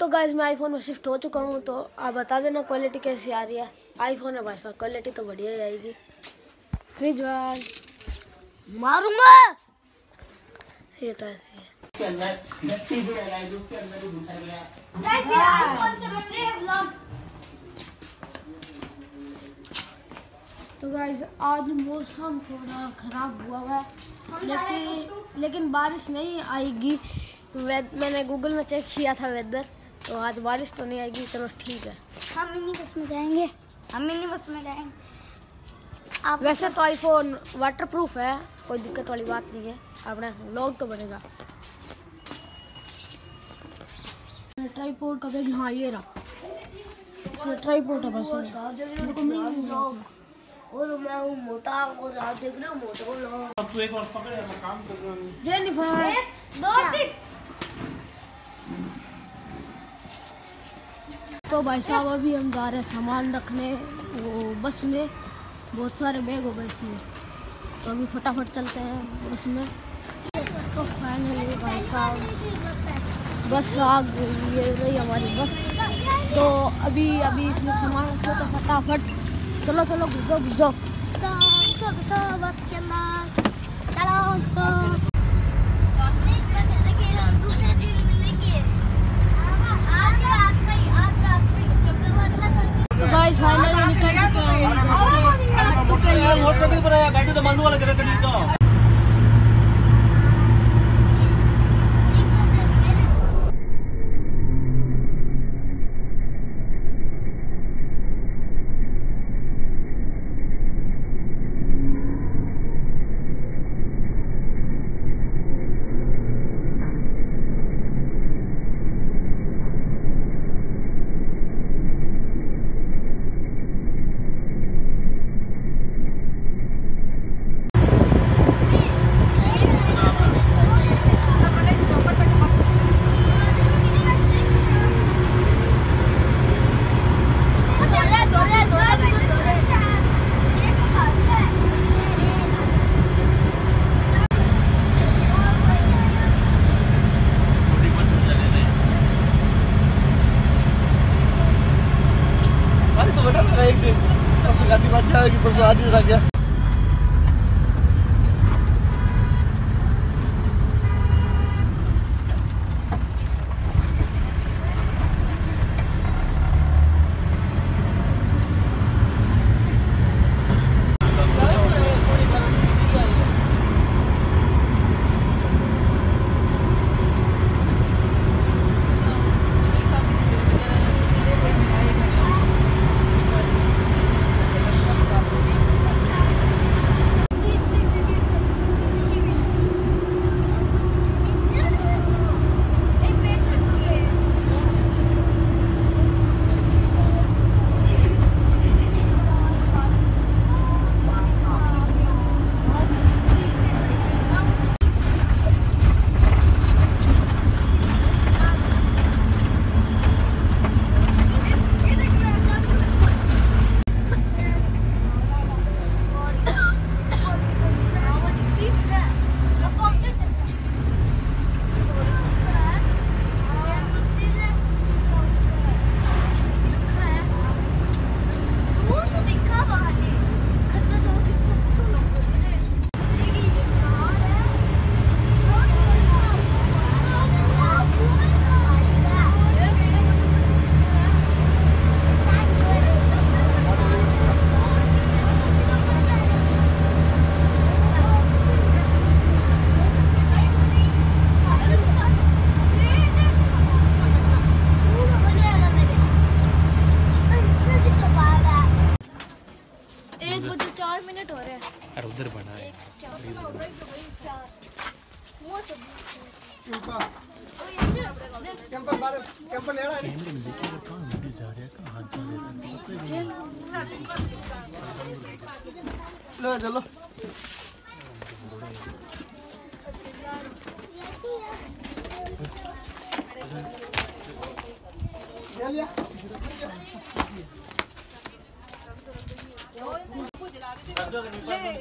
तो गाइज़ मैं आईफोन में शिफ्ट हो चुका हूँ तो आप बता देना क्वालिटी कैसी आ रही है। आईफोन है भाई साहब क्वालिटी तो बढ़िया ही आएगी। रिजवान मारूँगा। ये तो ऐसे ही तो गाइज़ आज मौसम थोड़ा ख़राब हुआ हुआ है, लेकिन लेकिन बारिश नहीं आएगी। मैंने गूगल में चेक किया था वेदर तो आज बारिश तो नहीं आएगी चलो ठीक है। हम मिनी बस में जाएँगे। हम मिनी बस में जाएँगे। आप वैसे तो आईफोन वाटर प्रूफ है कोई दिक्कत वाली बात नहीं है। अपने लॉग तो बनेगा। ट्राईपोर्ट का बैग हाँ ये रहा। इसमें ट्राईपोर्ट है बस। और मैं हूँ मोटा और आप देख रहे हो मोटा लोग अब तू एक और पकड़ काम कर रहा हूँ। जेनिफर दो तो भाई साहब, अभी हम जा रहे हैं सामान रखने। वो बस में, बहुत सारे बैग हो गए इसमें। तो अभी फटाफट चलते हैं बस में। तो फाइनली भाई साहब, बस आ गई ये रही हमारी बस। तो अभी अभी इसमें सामान रखो तो फटाफट। चलो चलो, घुसो घुसो। lagi persuasif saja लो चलो। ले लिया दादी दादी